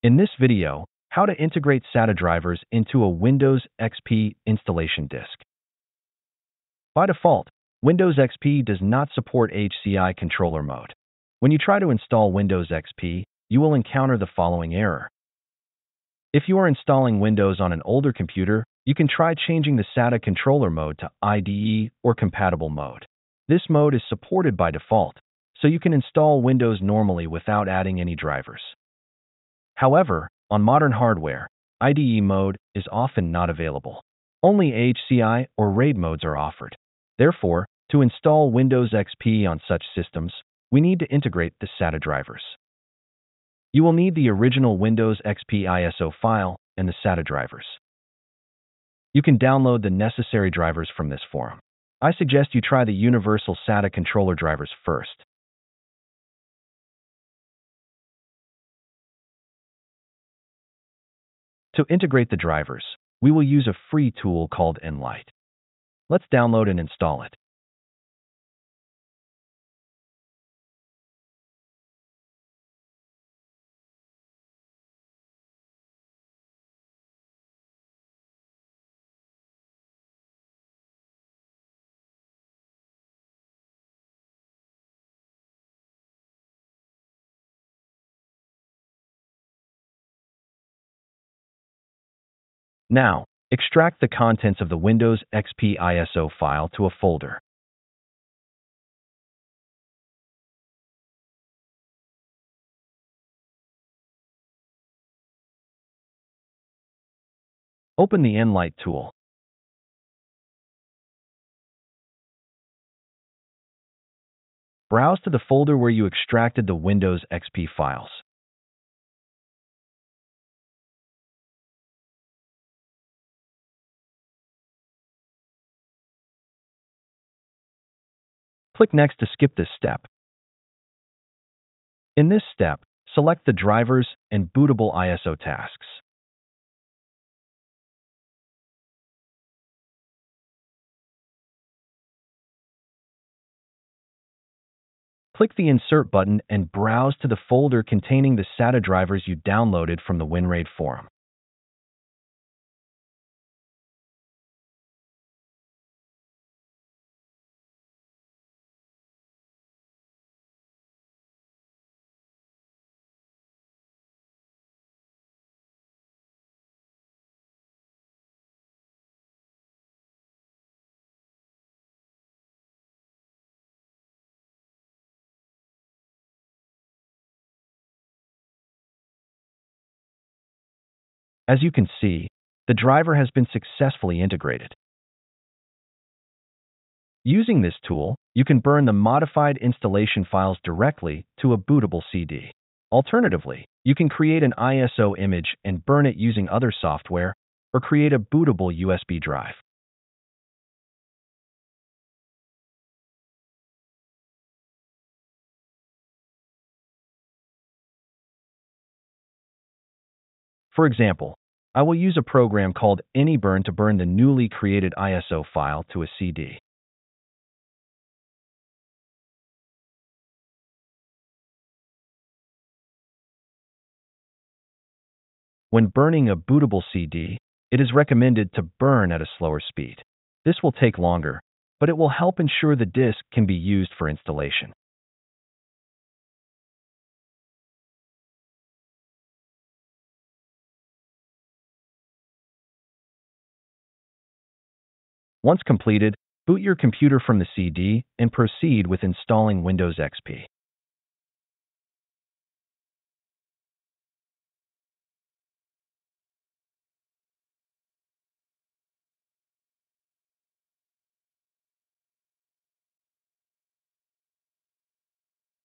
In this video, how to integrate SATA drivers into a Windows XP installation disk. By default, Windows XP does not support AHCI controller mode. When you try to install Windows XP, you will encounter the following error. If you are installing Windows on an older computer, you can try changing the SATA controller mode to IDE or compatible mode. This mode is supported by default, so you can install Windows normally without adding any drivers. However, on modern hardware, IDE mode is often not available. Only AHCI or RAID modes are offered. Therefore, to install Windows XP on such systems, we need to integrate the SATA drivers. You will need the original Windows XP ISO file and the SATA drivers. You can download the necessary drivers from this forum. I suggest you try the Universal SATA controller drivers first. To integrate the drivers, we will use a free tool called nLite. Let's download and install it. Now, extract the contents of the Windows XP ISO file to a folder. Open the nLite tool. Browse to the folder where you extracted the Windows XP files. Click Next to skip this step. In this step, select the Drivers and Bootable ISO tasks. Click the Insert button and browse to the folder containing the SATA drivers you downloaded from the WinRAID forum. As you can see, the driver has been successfully integrated. Using this tool, you can burn the modified installation files directly to a bootable CD. Alternatively, you can create an ISO image and burn it using other software, or create a bootable USB drive. For example, I will use a program called AnyBurn to burn the newly created ISO file to a CD. When burning a bootable CD, it is recommended to burn at a slower speed. This will take longer, but it will help ensure the disk can be used for installation. Once completed, boot your computer from the CD and proceed with installing Windows XP.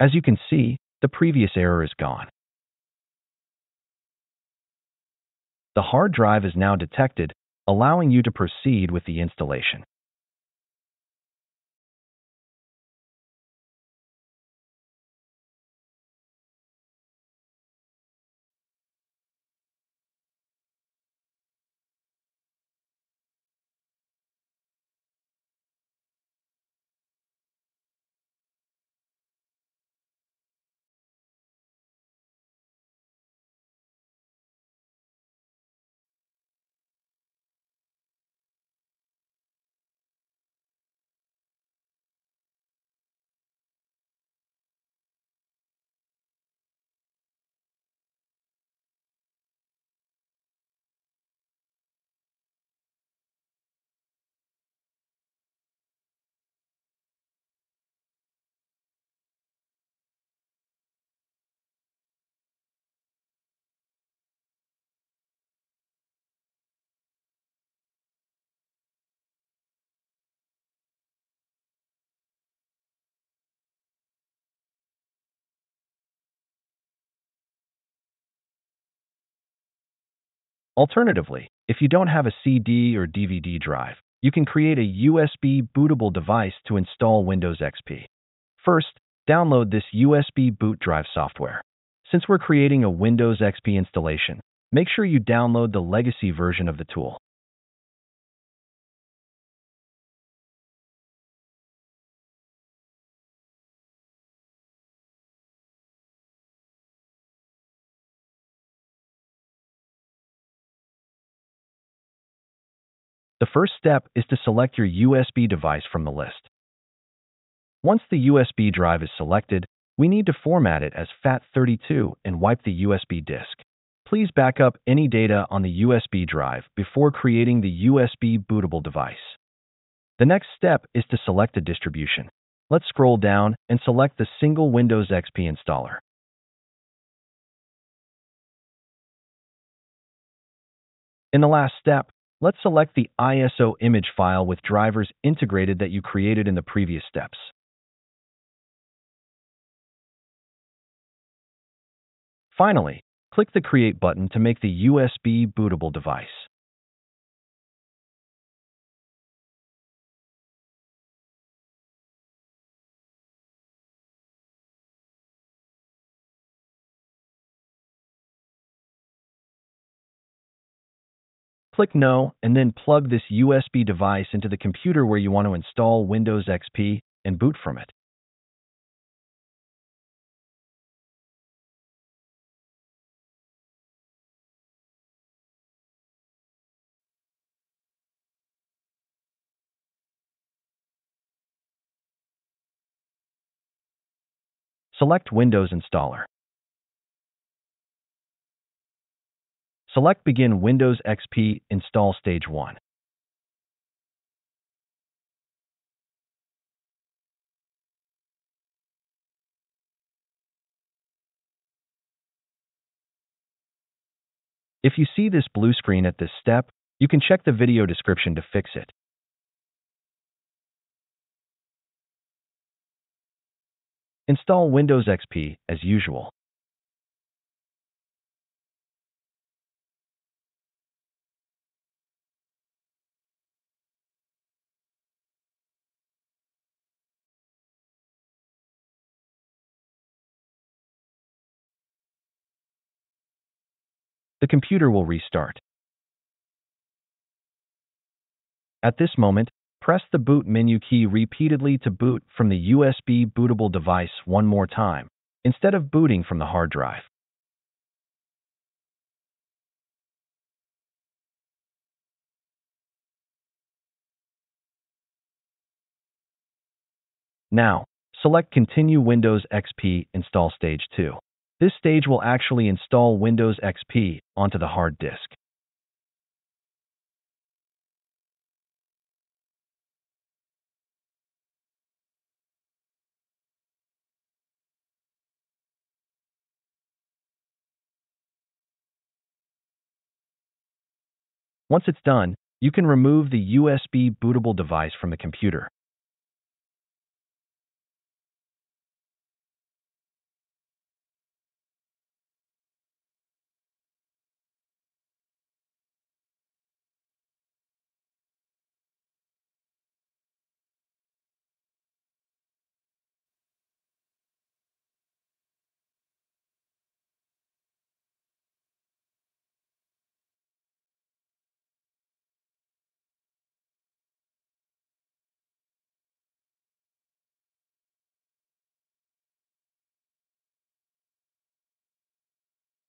As you can see, the previous error is gone. The hard drive is now detected allowing you to proceed with the installation. Alternatively, if you don't have a CD or DVD drive, you can create a USB bootable device to install Windows XP. First, download this USB boot drive software. Since we're creating a Windows XP installation, make sure you download the legacy version of the tool. The first step is to select your USB device from the list. Once the USB drive is selected, we need to format it as FAT32 and wipe the USB disk. Please back up any data on the USB drive before creating the USB bootable device. The next step is to select a distribution. Let's scroll down and select the single Windows XP installer. In the last step, Let's select the ISO image file with drivers integrated that you created in the previous steps. Finally, click the Create button to make the USB bootable device. Click No, and then plug this USB device into the computer where you want to install Windows XP and boot from it. Select Windows Installer. Select Begin Windows XP Install Stage 1. If you see this blue screen at this step, you can check the video description to fix it. Install Windows XP as usual. The computer will restart. At this moment, press the boot menu key repeatedly to boot from the USB bootable device one more time, instead of booting from the hard drive. Now, select Continue Windows XP Install Stage 2. This stage will actually install Windows XP onto the hard disk. Once it's done, you can remove the USB bootable device from the computer.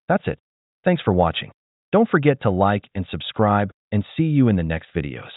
That's it. Thanks for watching. Don't forget to like and subscribe and see you in the next videos.